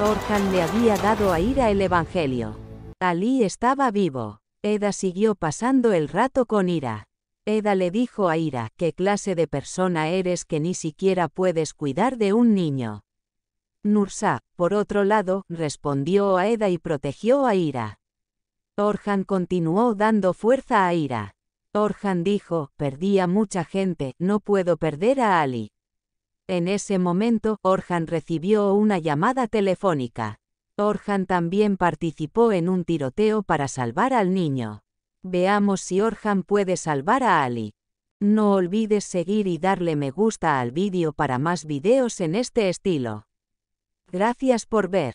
Orhan le había dado a Ira el Evangelio. Ali estaba vivo. Eda siguió pasando el rato con Ira. Eda le dijo a Ira, ¿qué clase de persona eres que ni siquiera puedes cuidar de un niño? Nursa, por otro lado, respondió a Eda y protegió a Ira. Orhan continuó dando fuerza a Ira. Orhan dijo, perdí a mucha gente, no puedo perder a Ali. En ese momento, Orhan recibió una llamada telefónica. Orhan también participó en un tiroteo para salvar al niño. Veamos si Orhan puede salvar a Ali. No olvides seguir y darle me gusta al vídeo para más videos en este estilo. Gracias por ver.